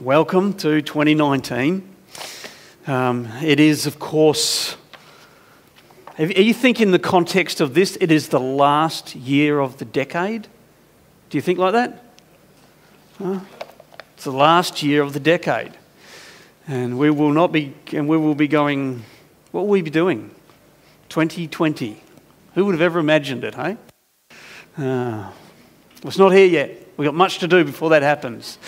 welcome to 2019. Um, it is, of course, are you thinking in the context of this, it is the last year of the decade? Do you think like that? Huh? It's the last year of the decade. And we will not be, and we will be going, what will we be doing? 2020. Who would have ever imagined it, hey? Uh, it's not here yet. We've got much to do before that happens.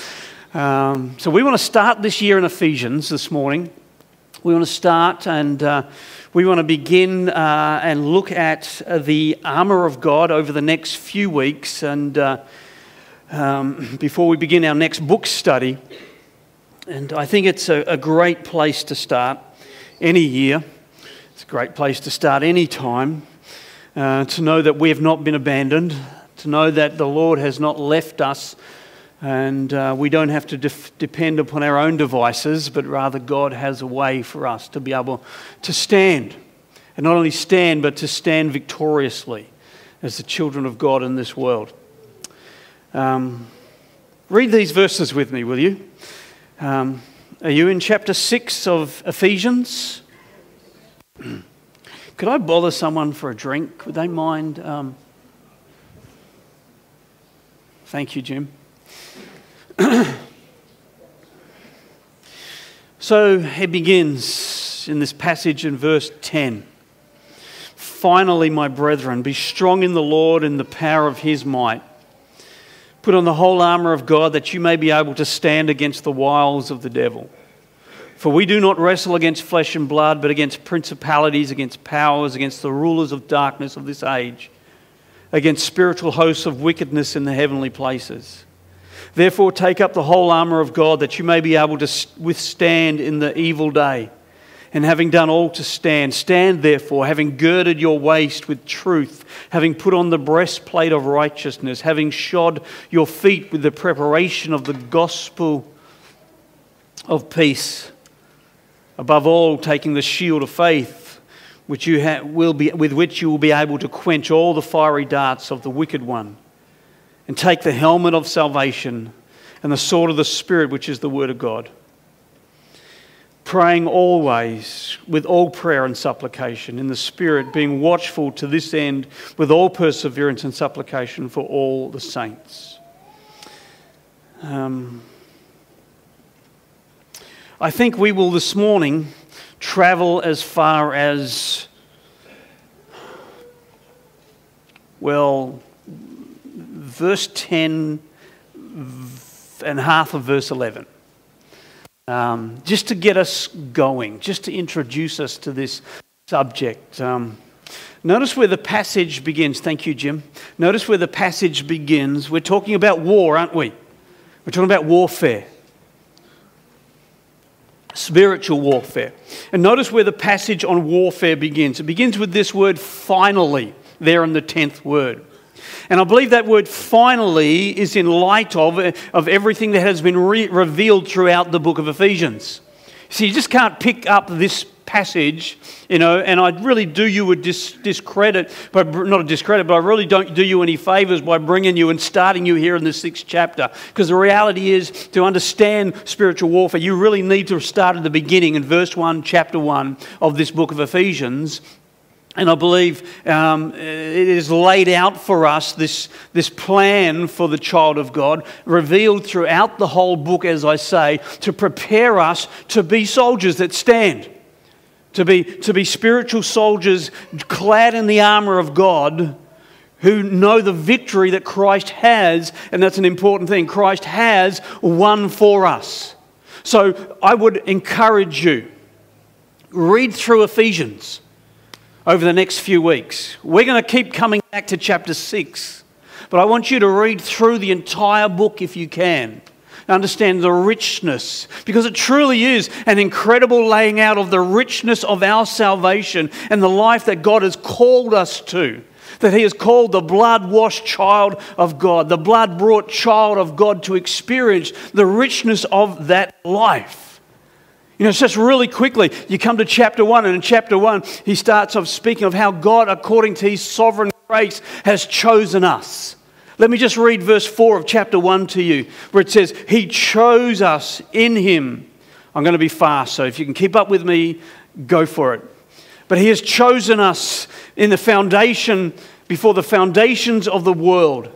Um, so we want to start this year in Ephesians this morning. We want to start and uh, we want to begin uh, and look at the armour of God over the next few weeks. And uh, um, before we begin our next book study, and I think it's a, a great place to start any year. It's a great place to start any time. Uh, to know that we have not been abandoned, to know that the Lord has not left us and uh, we don't have to def- depend upon our own devices, but rather God has a way for us to be able to stand. And not only stand, but to stand victoriously as the children of God in this world. Um, read these verses with me, will you? Um, are you in chapter 6 of Ephesians? Could I bother someone for a drink? Would they mind? Um, thank you, Jim. so it begins in this passage in verse 10. Finally, my brethren, be strong in the Lord and the power of his might. Put on the whole armour of God that you may be able to stand against the wiles of the devil. For we do not wrestle against flesh and blood, but against principalities, against powers, against the rulers of darkness of this age, against spiritual hosts of wickedness in the heavenly places. Therefore, take up the whole armour of God that you may be able to withstand in the evil day. And having done all to stand, stand therefore, having girded your waist with truth, having put on the breastplate of righteousness, having shod your feet with the preparation of the gospel of peace. Above all, taking the shield of faith, which you will be, with which you will be able to quench all the fiery darts of the wicked one and take the helmet of salvation and the sword of the Spirit, which is the Word of God. Praying always with all prayer and supplication in the Spirit, being watchful to this end with all perseverance and supplication for all the saints. Um, I think we will this morning travel as far as, well, verse 10 and half of verse 11. Um, just to get us going, just to introduce us to this subject. Um, notice where the passage begins. Thank you, Jim. Notice where the passage begins. We're talking about war, aren't we? We're talking about warfare, spiritual warfare. And notice where the passage on warfare begins. It begins with this word finally, there in the 10th word. And I believe that word finally is in light of, of everything that has been re- revealed throughout the book of Ephesians. So you just can't pick up this passage, you know, and I really do you a dis- discredit, but not a discredit, but I really don't do you any favors by bringing you and starting you here in the sixth chapter. Because the reality is, to understand spiritual warfare, you really need to start at the beginning in verse 1, chapter 1 of this book of Ephesians, and I believe um, it is laid out for us this, this plan for the child of God, revealed throughout the whole book, as I say, to prepare us to be soldiers that stand, to be, to be spiritual soldiers clad in the armor of God who know the victory that Christ has, and that's an important thing. Christ has won for us. So I would encourage you read through Ephesians over the next few weeks. We're going to keep coming back to chapter 6, but I want you to read through the entire book if you can. Understand the richness, because it truly is an incredible laying out of the richness of our salvation and the life that God has called us to that he is called the blood washed child of God, the blood brought child of God to experience the richness of that life. You know, it's just really quickly, you come to chapter one, and in chapter one, he starts off speaking of how God, according to his sovereign grace, has chosen us. Let me just read verse 4 of chapter 1 to you, where it says, He chose us in Him. I'm going to be fast, so if you can keep up with me, go for it. But He has chosen us in the foundation, before the foundations of the world,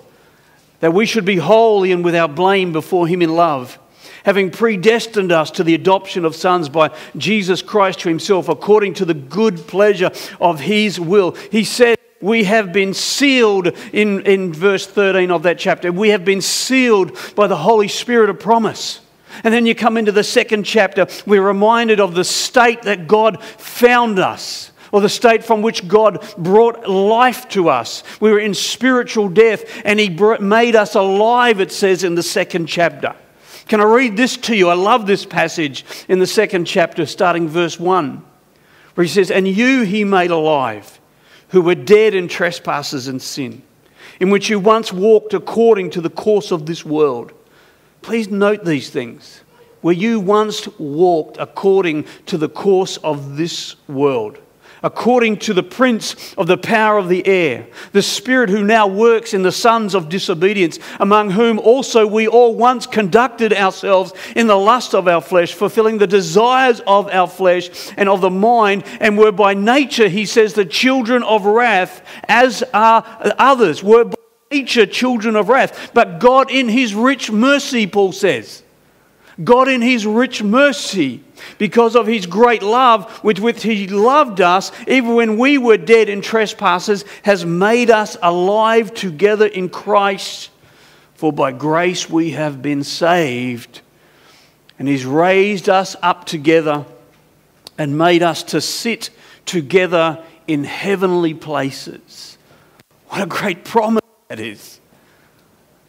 that we should be holy and without blame before Him in love having predestined us to the adoption of sons by Jesus Christ to himself, according to the good pleasure of his will. He said, we have been sealed in, in verse 13 of that chapter. We have been sealed by the Holy Spirit of promise. And then you come into the second chapter, we're reminded of the state that God found us or the state from which God brought life to us. We were in spiritual death and He made us alive, it says in the second chapter. Can I read this to you? I love this passage in the second chapter, starting verse 1, where he says, And you he made alive, who were dead in trespasses and sin, in which you once walked according to the course of this world. Please note these things. Where you once walked according to the course of this world according to the prince of the power of the air, the spirit who now works in the sons of disobedience, among whom also we all once conducted ourselves in the lust of our flesh, fulfilling the desires of our flesh and of the mind, and were by nature, he says, the children of wrath, as are others, were by nature children of wrath. But God, in his rich mercy, Paul says, God, in his rich mercy, because of his great love with which he loved us, even when we were dead in trespasses, has made us alive together in Christ. For by grace we have been saved. And he's raised us up together and made us to sit together in heavenly places. What a great promise that is.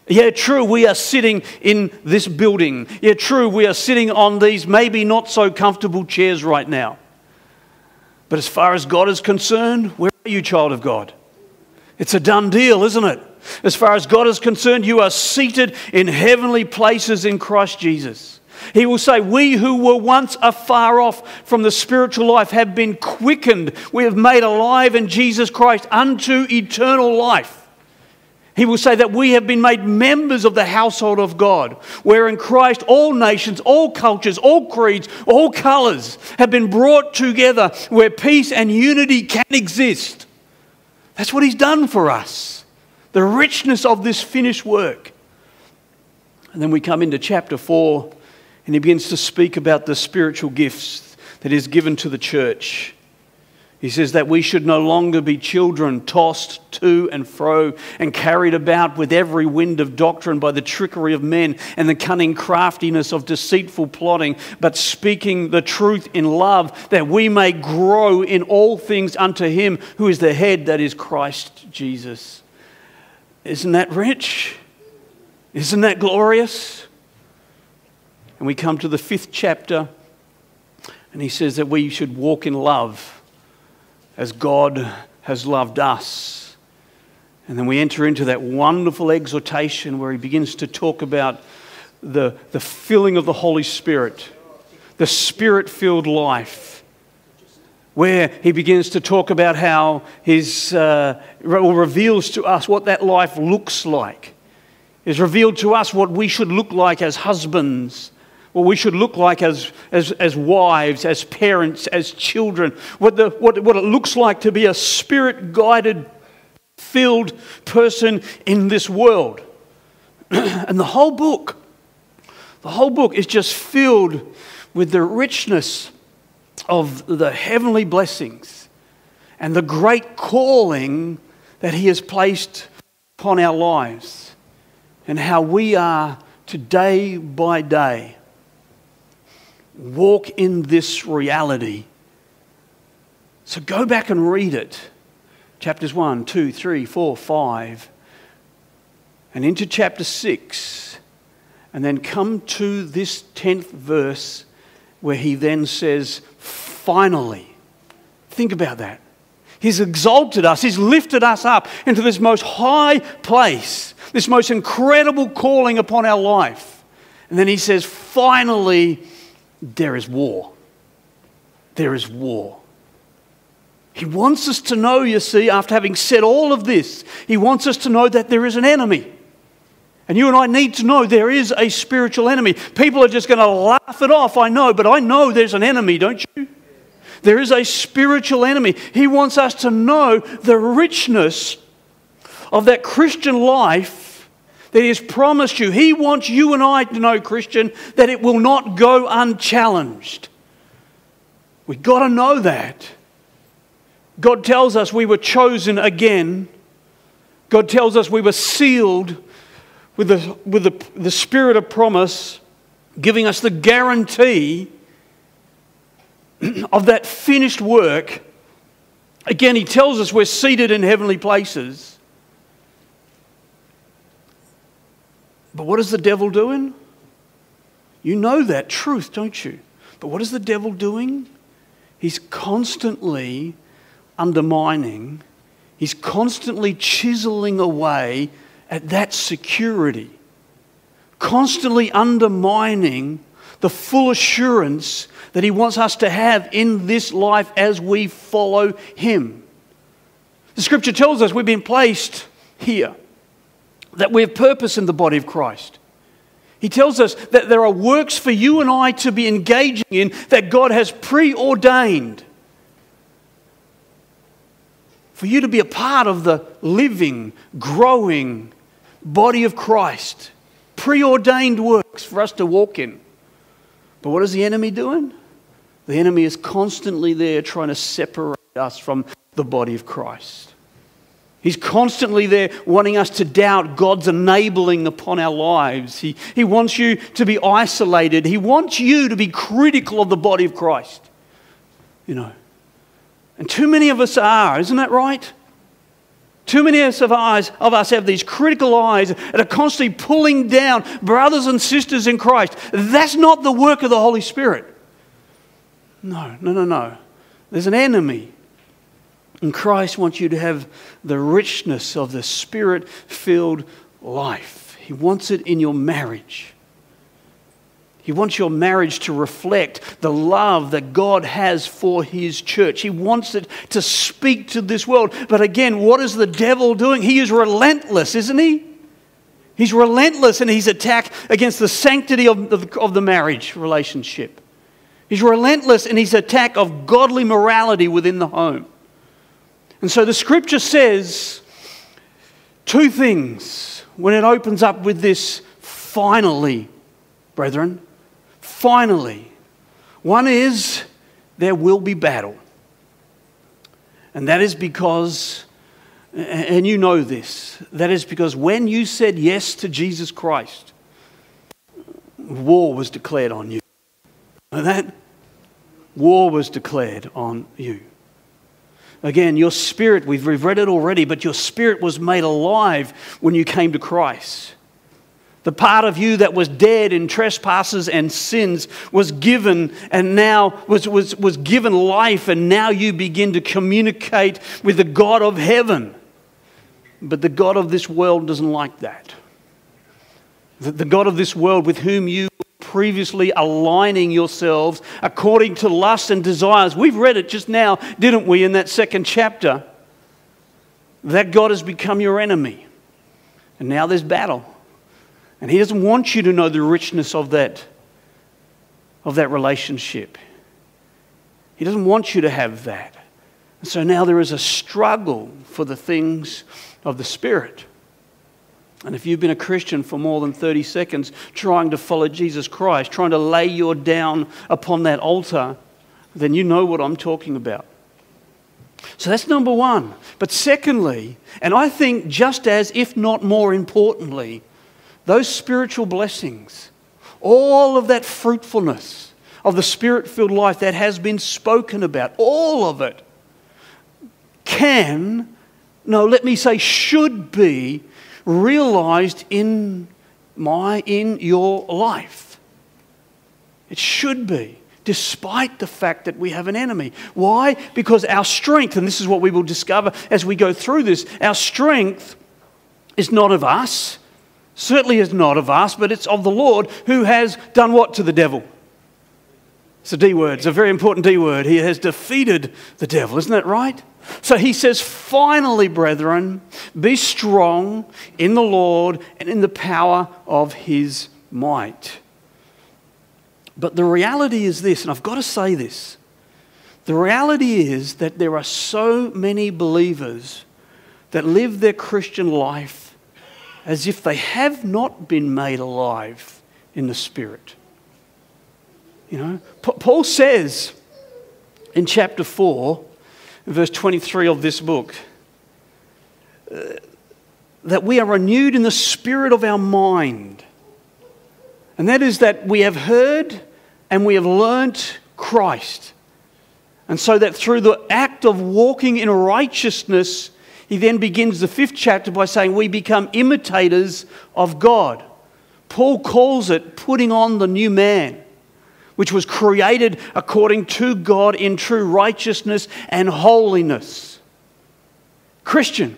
Yeah, true, we are sitting in this building. Yeah, true, we are sitting on these maybe not so comfortable chairs right now. But as far as God is concerned, where are you, child of God? It's a done deal, isn't it? As far as God is concerned, you are seated in heavenly places in Christ Jesus. He will say, We who were once afar off from the spiritual life have been quickened. We have made alive in Jesus Christ unto eternal life. He will say that we have been made members of the household of God, where in Christ all nations, all cultures, all creeds, all colors have been brought together, where peace and unity can exist. That's what He's done for us. The richness of this finished work. And then we come into chapter 4, and He begins to speak about the spiritual gifts that is given to the church. He says that we should no longer be children tossed to and fro and carried about with every wind of doctrine by the trickery of men and the cunning craftiness of deceitful plotting, but speaking the truth in love, that we may grow in all things unto Him who is the head, that is Christ Jesus. Isn't that rich? Isn't that glorious? And we come to the fifth chapter, and he says that we should walk in love as God has loved us. And then we enter into that wonderful exhortation where he begins to talk about the, the filling of the Holy Spirit, the spirit filled life, where he begins to talk about how his, uh, reveals to us what that life looks like. Is revealed to us what we should look like as husbands what we should look like as, as, as wives, as parents, as children, what, the, what, what it looks like to be a spirit guided, filled person in this world. and the whole book, the whole book is just filled with the richness of the heavenly blessings and the great calling that He has placed upon our lives and how we are today by day walk in this reality. So go back and read it. Chapters 1, 2, 3, 4, 5, and into chapter 6, and then come to this 10th verse where he then says, Finally. Think about that. He's exalted us, He's lifted us up into this most high place, this most incredible calling upon our life. And then He says, Finally, there is war. There is war. He wants us to know, you see, after having said all of this, he wants us to know that there is an enemy. And you and I need to know there is a spiritual enemy. People are just going to laugh it off, I know, but I know there's an enemy, don't you? There is a spiritual enemy. He wants us to know the richness of that Christian life that He has promised you. He wants you and I to know, Christian, that it will not go unchallenged. We've got to know that. God tells us we were chosen again. God tells us we were sealed with the, with the, the spirit of promise, giving us the guarantee of that finished work. Again, he tells us we're seated in heavenly places. But what is the devil doing? You know that truth, don't you? But what is the devil doing? He's constantly undermining, he's constantly chiseling away at that security, constantly undermining the full assurance that He wants us to have in this life as we follow Him. The scripture tells us we've been placed here, that we have purpose in the body of Christ. He tells us that there are works for you and I to be engaging in that God has preordained for you to be a part of the living, growing, body of Christ, preordained works for us to walk in. But what is the enemy doing? The enemy is constantly there trying to separate us from the body of Christ. He's constantly there wanting us to doubt God's enabling upon our lives. He, he wants you to be isolated. He wants you to be critical of the body of Christ. You know. And too many of us are, isn't that right? Too many of us, of us have these critical eyes that are constantly pulling down brothers and sisters in Christ. That's not the work of the Holy Spirit. No, no, no, no. There's an enemy. And Christ wants you to have the richness of the spirit filled life. He wants it in your marriage. He wants your marriage to reflect the love that God has for His church. He wants it to speak to this world. But again, what is the devil doing? He is relentless, isn't he? He's relentless in his attack against the sanctity of the, of the marriage relationship. He's relentless in his attack of godly morality within the home. And so the scripture says two things when it opens up with this finally, brethren. Finally, one is there will be battle. And that is because, and you know this, that is because when you said yes to Jesus Christ, war was declared on you. That? War was declared on you. Again, your spirit, we've read it already, but your spirit was made alive when you came to Christ. The part of you that was dead in trespasses and sins was given and now was, was, was given life, and now you begin to communicate with the God of heaven. But the God of this world doesn't like that. The, the God of this world with whom you previously aligning yourselves according to lust and desires. We've read it just now, didn't we, in that second chapter? That God has become your enemy. And now there's battle. And He doesn't want you to know the richness of that, of that relationship. He doesn't want you to have that. And so now there is a struggle for the things of the Spirit. And if you've been a Christian for more than 30 seconds, trying to follow Jesus Christ, trying to lay your down upon that altar, then you know what I'm talking about. So that's number one. But secondly, and I think just as, if not more importantly, those spiritual blessings, all of that fruitfulness of the spirit filled life that has been spoken about, all of it can, no, let me say, should be realized in my, in your life. It should be despite the fact that we have an enemy. Why? Because our strength, and this is what we will discover as we go through this, our strength is not of us, certainly is not of us, but it's of the Lord who has done what to the devil? It's a D word, it's a very important D word. He has defeated the devil, isn't that right? So he says, finally, brethren, be strong in the Lord and in the power of his might. But the reality is this, and I've got to say this the reality is that there are so many believers that live their Christian life as if they have not been made alive in the Spirit. You know, Paul says in chapter 4, verse 23 of this book, uh, that we are renewed in the spirit of our mind. And that is that we have heard and we have learnt Christ. And so that through the act of walking in righteousness, he then begins the fifth chapter by saying, We become imitators of God. Paul calls it putting on the new man, which was created according to God in true righteousness and holiness. Christian,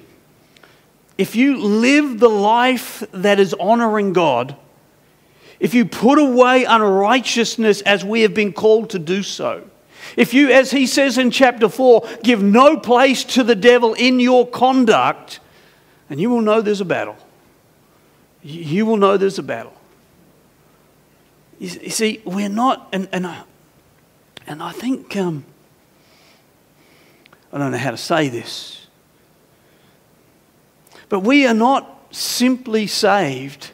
if you live the life that is honoring God, if you put away unrighteousness as we have been called to do so, if you, as he says in chapter 4, give no place to the devil in your conduct, and you will know there's a battle you will know there's a battle. You, see, we're not, and, and, I, and I think, um, I don't know how to say this, but we are not simply saved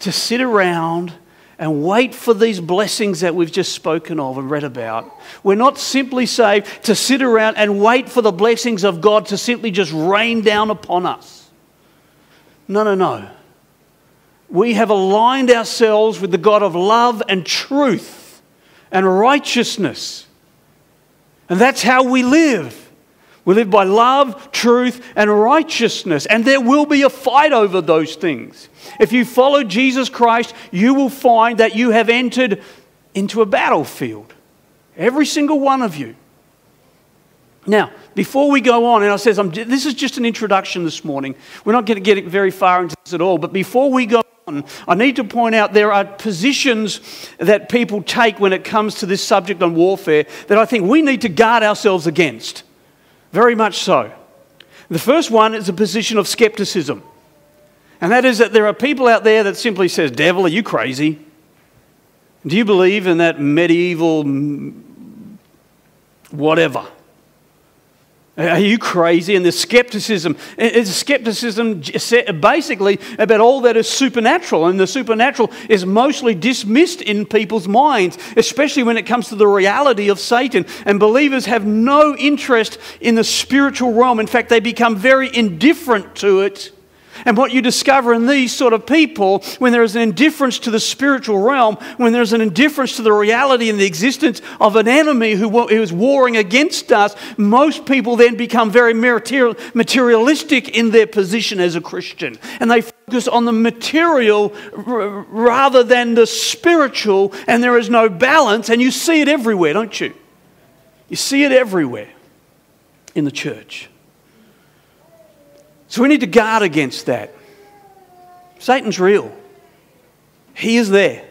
to sit around and wait for these blessings that we've just spoken of and read about. We're not simply saved to sit around and wait for the blessings of God to simply just rain down upon us. No, no, no. We have aligned ourselves with the God of love and truth and righteousness. And that's how we live. We live by love, truth, and righteousness. And there will be a fight over those things. If you follow Jesus Christ, you will find that you have entered into a battlefield. Every single one of you. Now, before we go on, and I says, I'm, this is just an introduction this morning. We're not going to get very far into this at all. But before we go on, I need to point out there are positions that people take when it comes to this subject on warfare that I think we need to guard ourselves against. Very much so. The first one is a position of skepticism. And that is that there are people out there that simply says, "Devil, are you crazy? Do you believe in that medieval whatever?" Are you crazy? And the skepticism, it's skepticism basically about all that is supernatural. And the supernatural is mostly dismissed in people's minds, especially when it comes to the reality of Satan. And believers have no interest in the spiritual realm. In fact, they become very indifferent to it and what you discover in these sort of people, when there is an indifference to the spiritual realm, when there's an indifference to the reality and the existence of an enemy who, who is warring against us, most people then become very materialistic in their position as a Christian. And they focus on the material rather than the spiritual, and there is no balance. And you see it everywhere, don't you? You see it everywhere in the church. So we need to guard against that. Satan's real, he is there.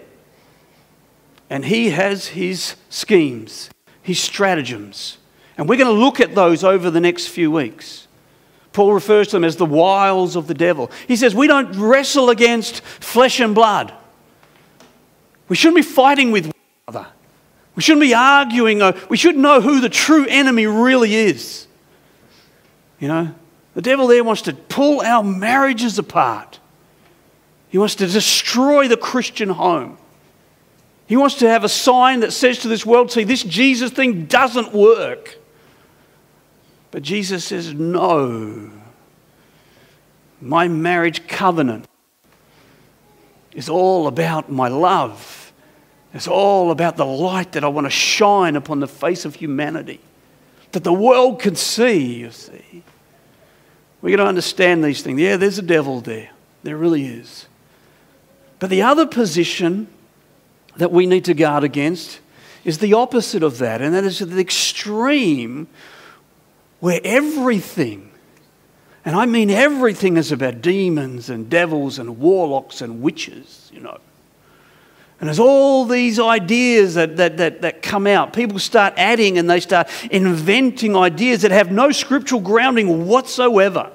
And he has his schemes, his stratagems. And we're going to look at those over the next few weeks. Paul refers to them as the wiles of the devil. He says, We don't wrestle against flesh and blood. We shouldn't be fighting with one another. We shouldn't be arguing. Uh, we should know who the true enemy really is. You know, the devil there wants to pull our marriages apart. He wants to destroy the Christian home. He wants to have a sign that says to this world, see, this Jesus thing doesn't work. But Jesus says, no. My marriage covenant is all about my love. It's all about the light that I want to shine upon the face of humanity, that the world can see, you see. We've got to understand these things. Yeah, there's a devil there. There really is. But the other position that we need to guard against is the opposite of that, and that is the extreme where everything, and I mean everything, is about demons and devils and warlocks and witches, you know. And there's all these ideas that, that, that, that come out. People start adding and they start inventing ideas that have no scriptural grounding whatsoever.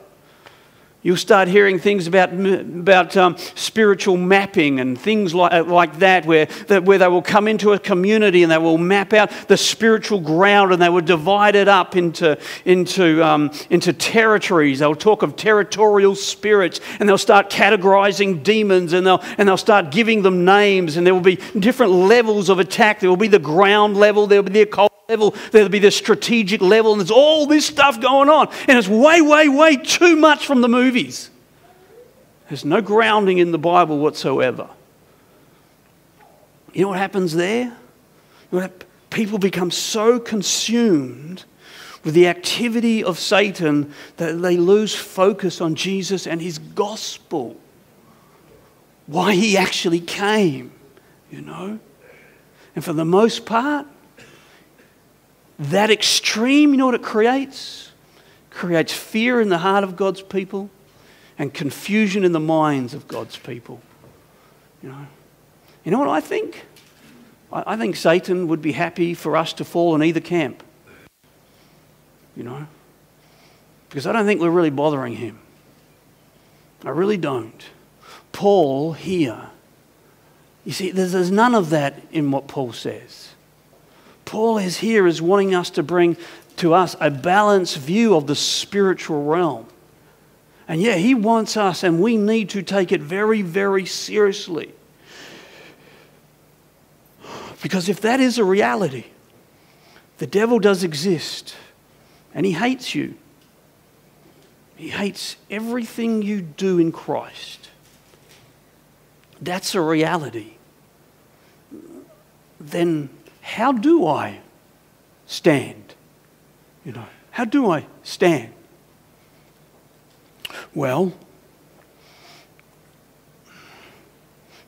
You'll start hearing things about, about um, spiritual mapping and things like, uh, like that where, that, where they will come into a community and they will map out the spiritual ground and they will divide it up into, into, um, into territories. They'll talk of territorial spirits and they'll start categorizing demons and they'll, and they'll start giving them names and there will be different levels of attack. There will be the ground level, there will be the occult level, there'll be this strategic level, and there's all this stuff going on. And it's way, way, way too much from the movies. There's no grounding in the Bible whatsoever. You know what happens there? You know People become so consumed with the activity of Satan that they lose focus on Jesus and his gospel. Why he actually came, you know? And for the most part, that extreme, you know what it creates? It creates fear in the heart of God's people and confusion in the minds of God's people. You know, you know what I think? I, I think Satan would be happy for us to fall in either camp. You know? Because I don't think we're really bothering him. I really don't. Paul here, you see, there's, there's none of that in what Paul says. Paul is here is wanting us to bring to us a balanced view of the spiritual realm. And yeah, he wants us, and we need to take it very, very seriously. Because if that is a reality, the devil does exist, and he hates you. He hates everything you do in Christ. That's a reality. Then how do I stand? You know, how do I stand? Well,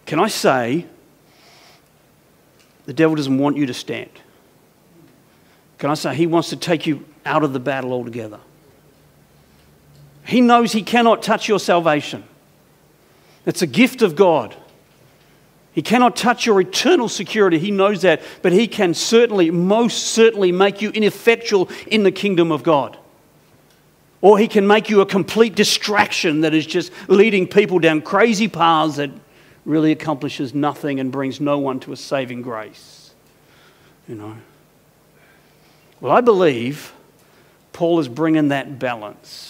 can I say the devil doesn't want you to stand? Can I say he wants to take you out of the battle altogether? He knows he cannot touch your salvation. It's a gift of God. He cannot touch your eternal security. He knows that. But he can certainly, most certainly, make you ineffectual in the kingdom of God. Or he can make you a complete distraction that is just leading people down crazy paths that really accomplishes nothing and brings no one to a saving grace. You know. Well, I believe Paul is bringing that balance.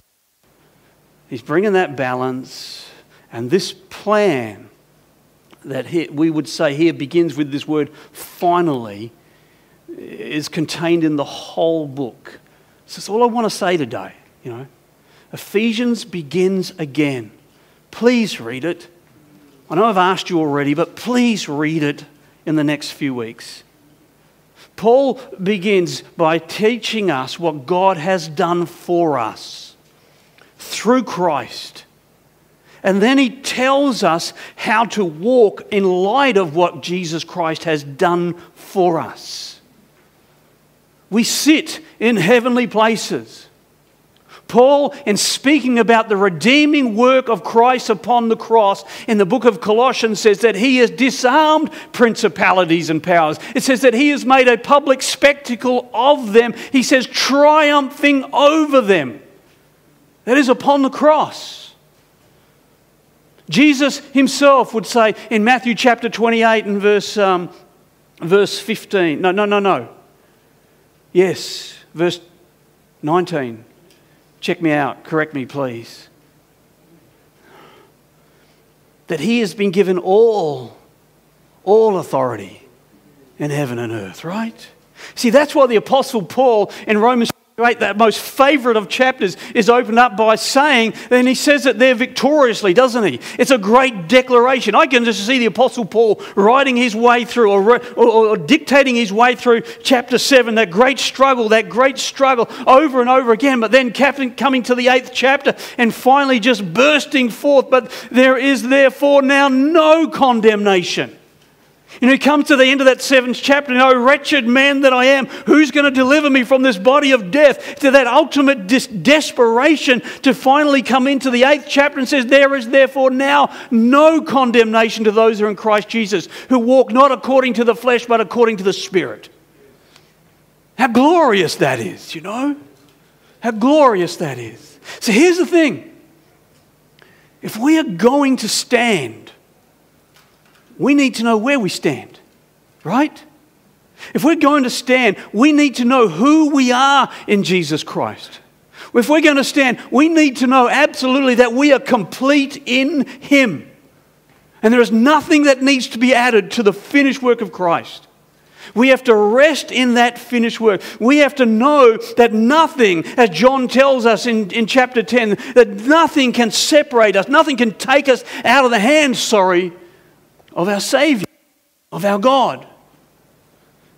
He's bringing that balance, and this plan that we would say here begins with this word finally is contained in the whole book. So that's all I want to say today, you know. Ephesians begins again. Please read it. I know I've asked you already, but please read it in the next few weeks. Paul begins by teaching us what God has done for us through Christ. And then he tells us how to walk in light of what Jesus Christ has done for us. We sit in heavenly places. Paul, in speaking about the redeeming work of Christ upon the cross in the book of Colossians, says that he has disarmed principalities and powers. It says that he has made a public spectacle of them. He says, triumphing over them. That is upon the cross. Jesus himself would say in Matthew chapter 28 and verse, um, verse 15, no, no, no, no. Yes, verse 19. Check me out, correct me, please. That he has been given all, all authority in heaven and earth, right? See, that's why the Apostle Paul in Romans Right, that most favorite of chapters is opened up by saying, and he says it there victoriously, doesn't he? It's a great declaration. I can just see the Apostle Paul writing his way through or, or, or, dictating his way through chapter 7, that great struggle, that great struggle over and over again, but then coming to the eighth chapter and finally just bursting forth. But there is therefore now no condemnation. Know, he comes to the end of that seventh chapter, and oh, wretched man that I am, who's going to deliver me from this body of death? To that ultimate dis- desperation to finally come into the eighth chapter and says, There is therefore now no condemnation to those who are in Christ Jesus, who walk not according to the flesh, but according to the Spirit. How glorious that is, you know? How glorious that is. So here's the thing if we are going to stand, we need to know where we stand, right? If we're going to stand, we need to know who we are in Jesus Christ. If we're going to stand, we need to know absolutely that we are complete in Him. And there is nothing that needs to be added to the finished work of Christ. We have to rest in that finished work. We have to know that nothing, as John tells us in, in chapter 10, that nothing can separate us, nothing can take us out of the hands, sorry, of our Savior, of our God.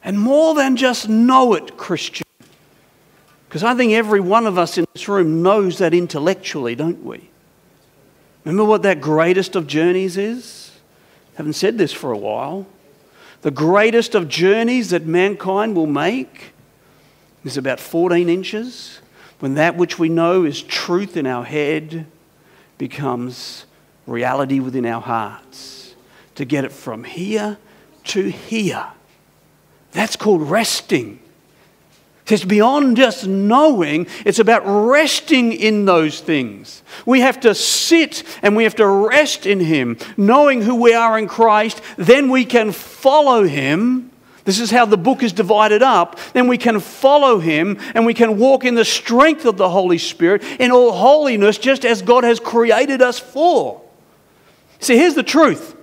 And more than just know it, Christian. Because I think every one of us in this room knows that intellectually, don't we? Remember what that greatest of journeys is? Haven't said this for a while. The greatest of journeys that mankind will make is about 14 inches when that which we know is truth in our head becomes reality within our hearts. To get it from here to here. That's called resting. It's beyond just knowing, it's about resting in those things. We have to sit and we have to rest in Him, knowing who we are in Christ. Then we can follow Him. This is how the book is divided up. Then we can follow Him and we can walk in the strength of the Holy Spirit in all holiness, just as God has created us for. See, here's the truth.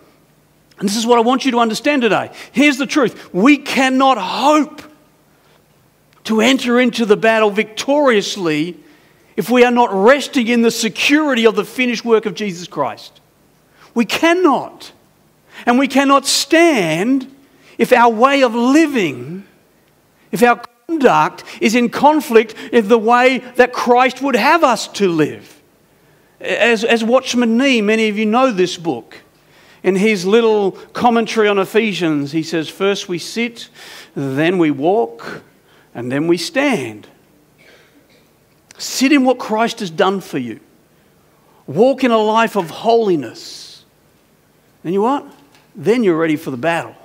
And this is what I want you to understand today. Here's the truth we cannot hope to enter into the battle victoriously if we are not resting in the security of the finished work of Jesus Christ. We cannot. And we cannot stand if our way of living, if our conduct is in conflict with the way that Christ would have us to live. As, as Watchman Nee, many of you know this book. In his little commentary on Ephesians, he says, First we sit, then we walk, and then we stand. Sit in what Christ has done for you. Walk in a life of holiness. And you what? Then you're ready for the battle.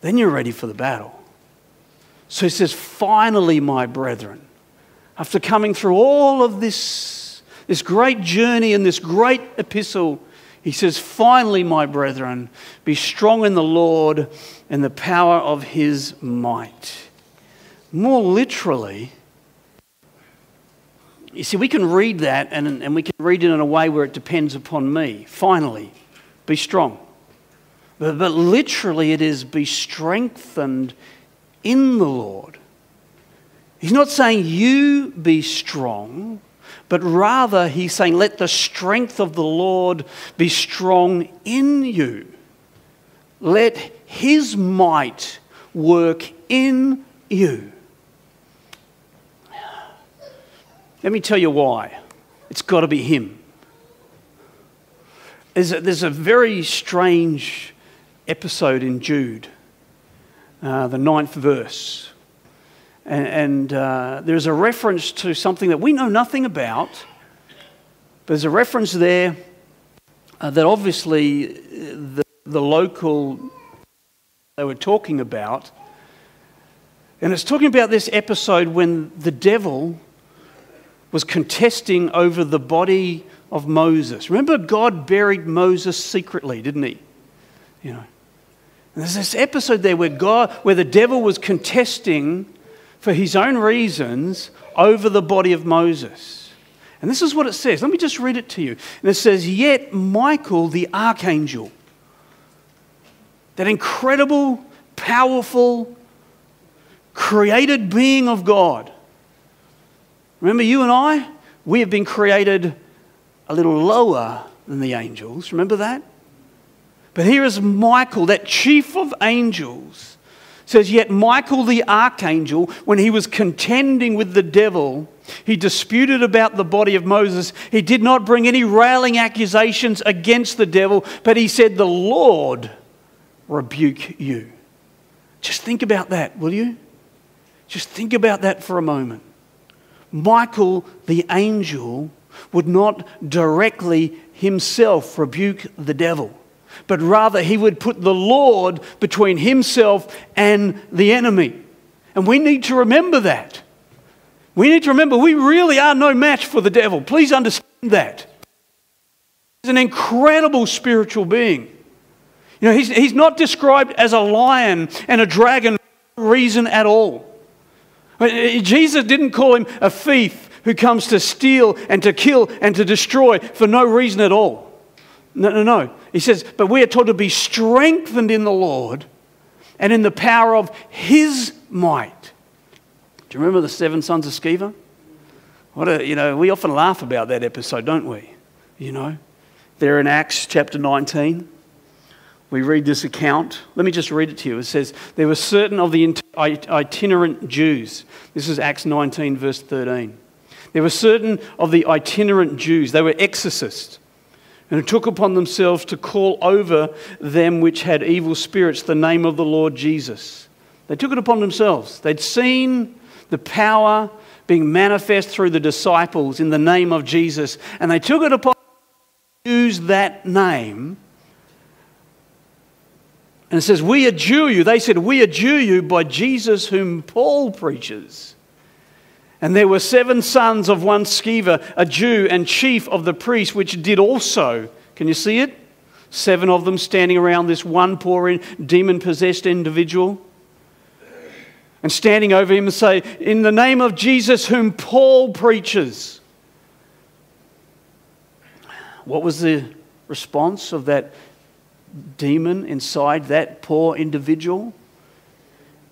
Then you're ready for the battle. So he says, finally, my brethren, after coming through all of this, this great journey and this great epistle, he says, finally, my brethren, be strong in the Lord and the power of his might. More literally, you see, we can read that and, and we can read it in a way where it depends upon me. Finally, be strong. But, but literally, it is be strengthened in the Lord. He's not saying you be strong, but rather he's saying, let the strength of the Lord be strong in you. Let his might work in you. Let me tell you why. It's got to be Him. There's a, there's a very strange episode in Jude, uh, the ninth verse. And, and uh, there's a reference to something that we know nothing about, but there's a reference there uh, that obviously the, the local they were talking about. And it's talking about this episode when the devil was contesting over the body of Moses. Remember, God buried Moses secretly, didn't he? You know. And there's this episode there where God, where the devil was contesting for his own reasons over the body of Moses. And this is what it says. Let me just read it to you. And it says, Yet Michael the archangel, that incredible, powerful, created being of God, Remember, you and I, we have been created a little lower than the angels. Remember that? But here is Michael, that chief of angels, says, Yet Michael the archangel, when he was contending with the devil, he disputed about the body of Moses. He did not bring any railing accusations against the devil, but he said, The Lord rebuke you. Just think about that, will you? Just think about that for a moment. Michael the angel would not directly himself rebuke the devil, but rather he would put the Lord between himself and the enemy. And we need to remember that. We need to remember we really are no match for the devil. Please understand that. He's an incredible spiritual being. You know, he's, he's not described as a lion and a dragon for reason at all. Uh, uh, Jesus didn't call him a thief who comes to steal and to kill and to destroy for no reason at all. No, no, no. He says, but we are told to be strengthened in the Lord and in the power of his might. Do you remember the seven sons of Sceva? What a, you know, we often laugh about that episode, don't we? You know, they're in Acts chapter 19 we read this account. Let me just read it to you. It says, There were certain of the itinerant Jews. This is Acts 19, verse 13. There were certain of the itinerant Jews, they were exorcists, and who took upon themselves to call over them which had evil spirits the name of the Lord Jesus. They took it upon themselves. They'd seen the power being manifest through the disciples in the name of Jesus, and they took it upon to use that name and it says, We adjure you. They said, We adjure you by Jesus whom Paul preaches. And there were seven sons of one Sceva, a Jew and chief of the priests, which did also. Can you see it? Seven of them standing around this one poor demon possessed individual. And standing over him and say, In the name of Jesus whom Paul preaches. What was the response of that demon inside that poor individual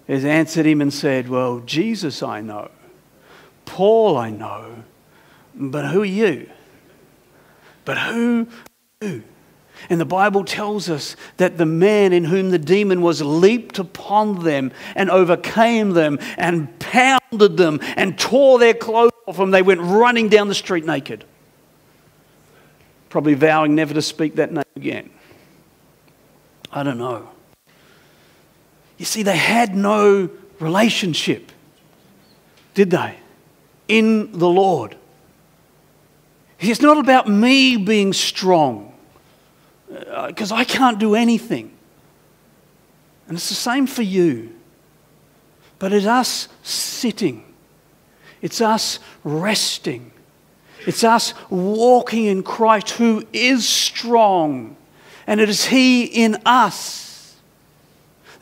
has answered him and said, Well, Jesus I know, Paul I know, but who are you? But who who? And the Bible tells us that the man in whom the demon was leaped upon them and overcame them and pounded them and tore their clothes off them. They went running down the street naked, probably vowing never to speak that name again. I don't know. You see, they had no relationship, did they? In the Lord. It's not about me being strong, because uh, I can't do anything. And it's the same for you. But it's us sitting, it's us resting, it's us walking in Christ who is strong and it is He in us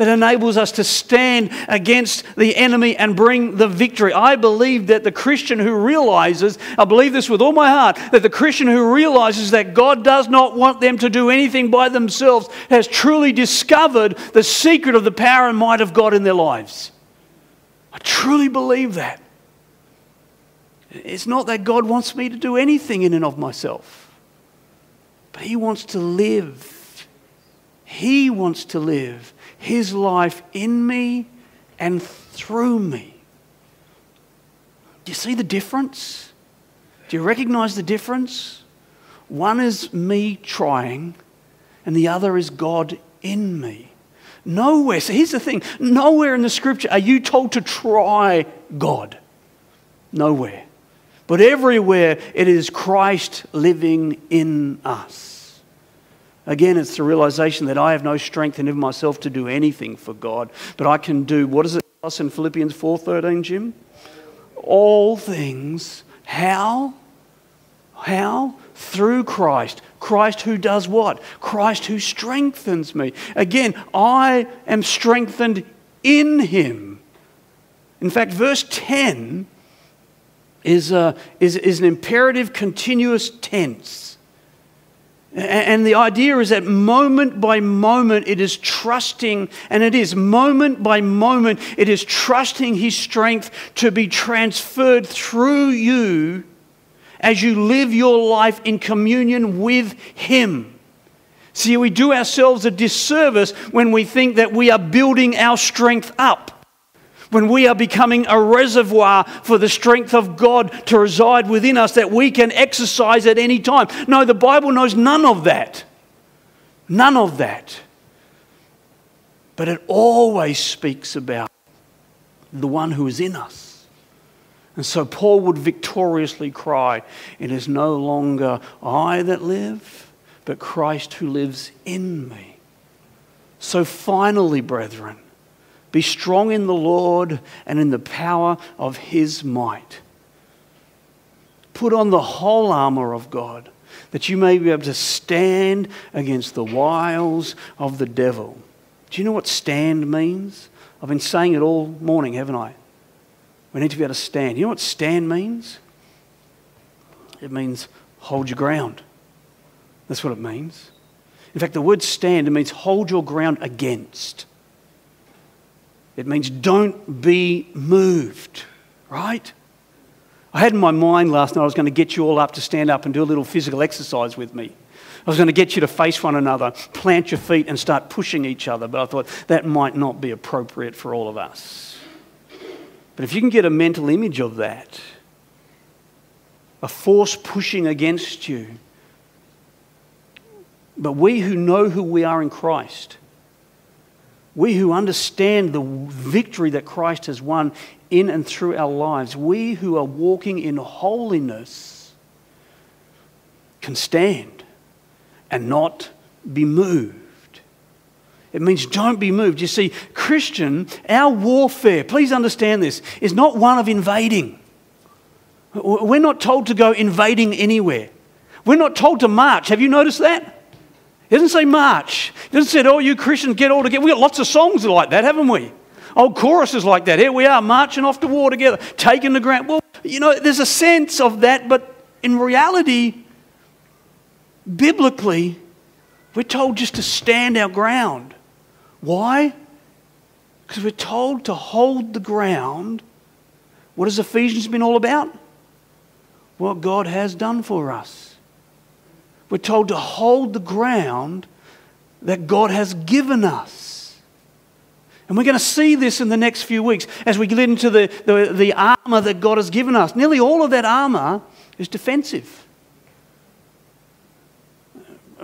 that enables us to stand against the enemy and bring the victory. I believe that the Christian who realizes, I believe this with all my heart, that the Christian who realizes that God does not want them to do anything by themselves has truly discovered the secret of the power and might of God in their lives. I truly believe that. It's not that God wants me to do anything in and of myself, but He wants to live he wants to live His life in me and through me. Do you see the difference? Do you recognize the difference? One is me trying, and the other is God in me. Nowhere, so here's the thing nowhere in the scripture are you told to try God. Nowhere. But everywhere it is Christ living in us. Again, it's the realization that I have no strength in myself to do anything for God, but I can do what does it tell us in Philippians 4:13, Jim? All things. How? How? Through Christ. Christ who does what? Christ who strengthens me. Again, I am strengthened in him. In fact, verse 10 is, a, is, is an imperative continuous tense. And the idea is that moment by moment it is trusting, and it is moment by moment, it is trusting His strength to be transferred through you as you live your life in communion with Him. See, we do ourselves a disservice when we think that we are building our strength up when we are becoming a reservoir for the strength of God to reside within us that we can exercise at any time. No, the Bible knows none of that. None of that. but it always speaks about the one who is in us. And so Paul would victoriously cry, It is no longer I that live, but Christ who lives in me. So finally, brethren, be strong in the Lord and in the power of his might. Put on the whole armor of God that you may be able to stand against the wiles of the devil. Do you know what stand means? I've been saying it all morning, haven't I? We need to be able to stand. You know what stand means? It means hold your ground. That's what it means. In fact, the word stand, means hold your ground against. It means don't be moved, right? I had in my mind last night I was going to get you all up to stand up and do a little physical exercise with me. I was going to get you to face one another, plant your feet, and start pushing each other, but I thought that might not be appropriate for all of us. But if you can get a mental image of that, a force pushing against you, but we who know who we are in Christ, we who understand the victory that Christ has won in and through our lives, we who are walking in holiness can stand and not be moved. It means don't be moved. You see, Christian, our warfare, please understand this, is not one of invading. We're not told to go invading anywhere. We're not told to march. Have you noticed that? It doesn't say march. It doesn't say, oh, you Christians get all together. We've got lots of songs like that, haven't we? Old choruses like that. Here we are marching off to war together, taking the ground. Well, you know, there's a sense of that, but in reality, biblically, we're told just to stand our ground. Why? Because we're told to hold the ground. What has Ephesians been all about? What God has done for us. We're told to hold the ground that God has given us. And we're going to see this in the next few weeks as we get into the, the, the armor that God has given us. Nearly all of that armor is defensive.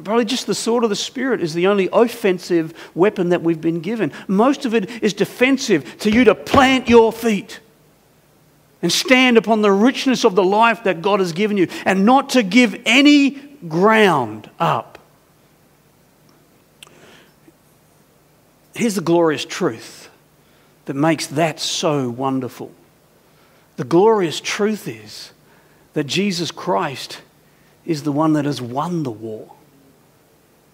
Probably just the sword of the Spirit is the only offensive weapon that we've been given. Most of it is defensive to you to plant your feet and stand upon the richness of the life that God has given you and not to give any ground up. Here's the glorious truth that makes that so wonderful. The glorious truth is that Jesus Christ is the one that has won the war.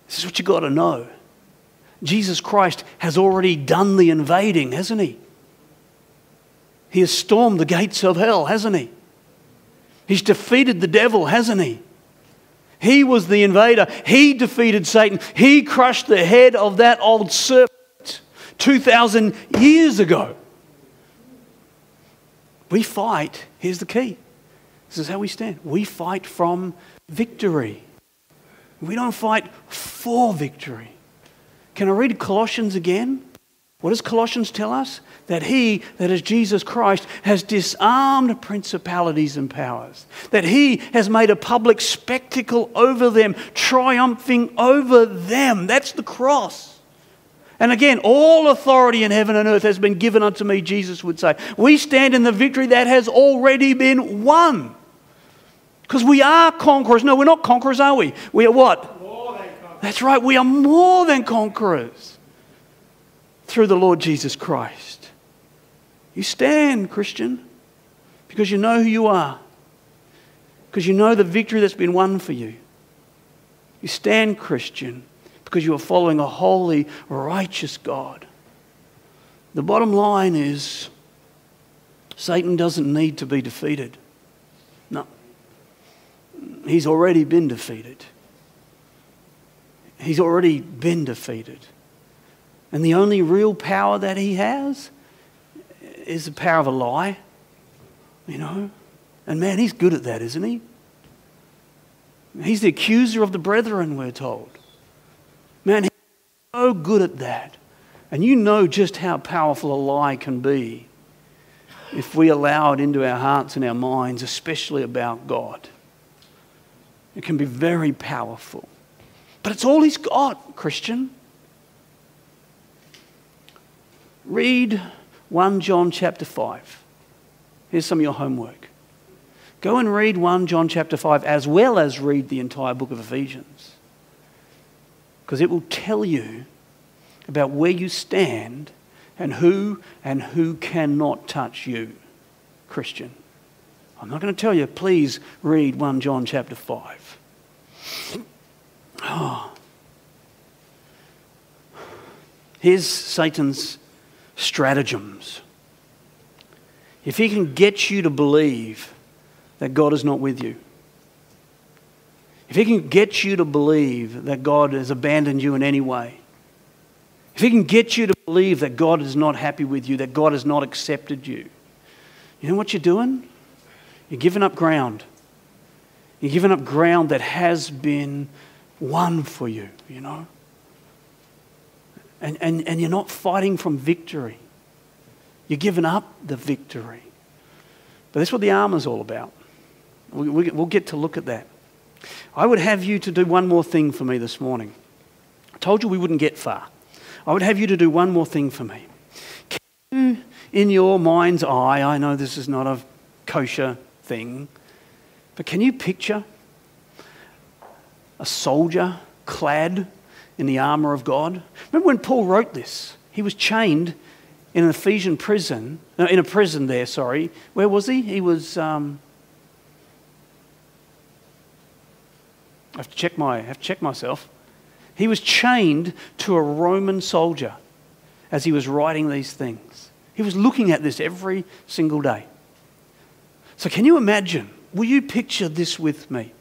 This is what you've got to know. Jesus Christ has already done the invading, hasn't he? He has stormed the gates of hell, hasn't he? He's defeated the devil, hasn't he? He was the invader. He defeated Satan. He crushed the head of that old serpent 2,000 years ago. We fight, here's the key. This is how we stand. We fight from victory. We don't fight for victory. Can I read Colossians again? What does Colossians tell us? That he, that is Jesus Christ, has disarmed principalities and powers. That he has made a public spectacle over them, triumphing over them. That's the cross. And again, all authority in heaven and earth has been given unto me, Jesus would say. We stand in the victory that has already been won. Because we are conquerors. No, we're not conquerors, are we? We are what? That's right, we are more than conquerors through the Lord Jesus Christ. You stand, Christian, because you know who you are, because you know the victory that's been won for you. You stand, Christian, because you are following a holy, righteous God. The bottom line is Satan doesn't need to be defeated. No. He's already been defeated. He's already been defeated. And the only real power that he has is the power of a lie. You know? And man, he's good at that, isn't he? He's the accuser of the brethren, we're told. Man, he's so good at that. And you know just how powerful a lie can be if we allow it into our hearts and our minds, especially about God. It can be very powerful. But it's all he's got, Christian. Read 1 John chapter 5. Here's some of your homework. Go and read 1 John chapter 5 as well as read the entire book of Ephesians. Because it will tell you about where you stand and who and who cannot touch you, Christian. I'm not going to tell you, please read 1 John chapter 5. Oh. Here's Satan's stratagems. If he can get you to believe that God is not with you, if he can get you to believe that God has abandoned you in any way, if he can get you to believe that God is not happy with you, that God has not accepted you, you know what you're doing? You're giving up ground. You're giving up ground that has been won for you, you know? And, and, and you're not fighting from victory. You're giving up the victory. But that's what the armor's all about. We, we, we'll get to look at that. I would have you to do one more thing for me this morning. I told you we wouldn't get far. I would have you to do one more thing for me. Can you, in your mind's eye, I know this is not a kosher thing, but can you picture a soldier clad in the armor of God? Remember when Paul wrote this? He was chained in an Ephesian prison, no, in a prison there, sorry. Where was he? He was. Um, I have to check my, have to check myself. He was chained to a Roman soldier as he was writing these things. He was looking at this every single day. So, can you imagine? Will you picture this with me?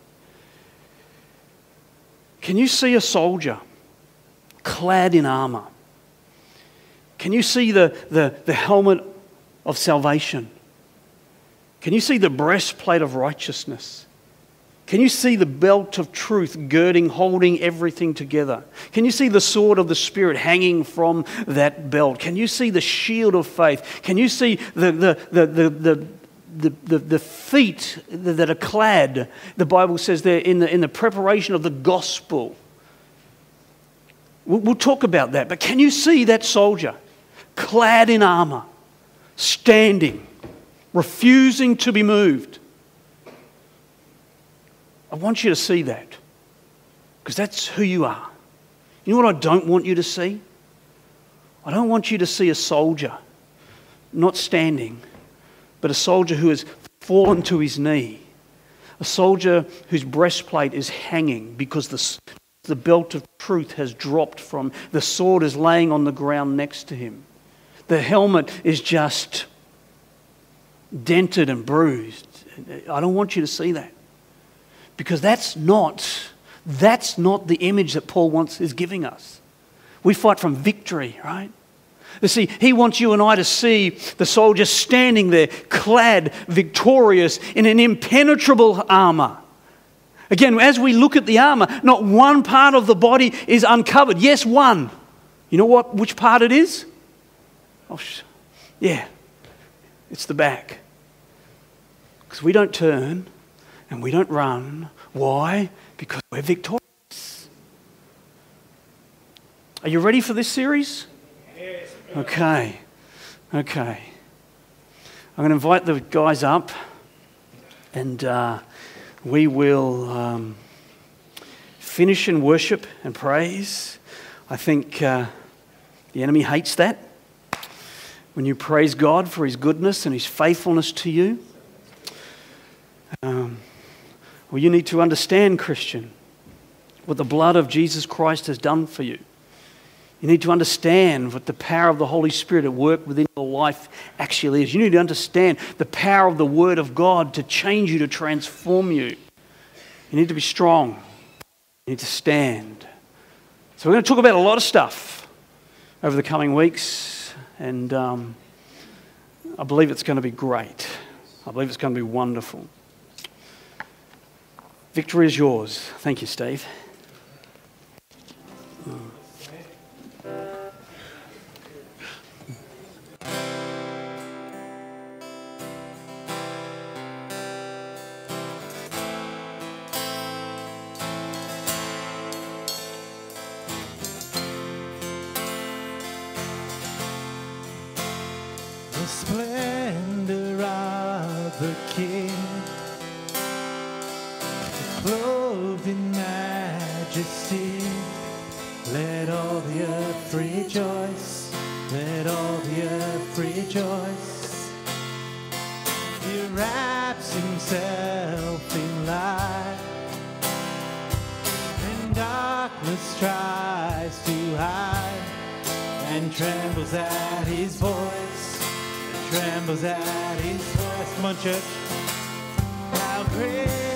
Can you see a soldier clad in armor? Can you see the, the, the helmet of salvation? Can you see the breastplate of righteousness? Can you see the belt of truth girding, holding everything together? Can you see the sword of the Spirit hanging from that belt? Can you see the shield of faith? Can you see the, the, the, the, the the, the, the, feet that are clad, the Bible says there, in the, in the preparation of the gospel. We'll, talk about that. But can you see that soldier clad in armor, standing, refusing to be moved? I want you to see that because that's who you are. You know what I don't want you to see? I don't want you to see a soldier not standing, but a soldier who has fallen to his knee, a soldier whose breastplate is hanging because the, the belt of truth has dropped from, the sword is laying on the ground next to him. The helmet is just dented and bruised. I don't want you to see that. Because that's not, that's not the image that Paul wants is giving us. We fight from victory, right? You see, he wants you and I to see the soldier standing there, clad, victorious, in an impenetrable armor. Again, as we look at the armor, not one part of the body is uncovered. Yes, one. You know what? Which part it is? Oh, yeah, it's the back. Because we don't turn and we don't run. Why? Because we're victorious. Are you ready for this series? Yes. Okay. Okay. I'm going to invite the guys up and uh, we will um, finish in worship and praise. I think uh, the enemy hates that. When you praise God for his goodness and his faithfulness to you. Um, well, you need to understand, Christian, what the blood of Jesus Christ has done for you. You need to understand what the power of the Holy Spirit at work within your life actually is. You need to understand the power of the Word of God to change you, to transform you. You need to be strong. You need to stand. So, we're going to talk about a lot of stuff over the coming weeks, and um, I believe it's going to be great. I believe it's going to be wonderful. Victory is yours. Thank you, Steve. rejoice. He wraps himself in light, and darkness tries to hide, and trembles at his voice, and trembles at his voice. Come on, church. How great.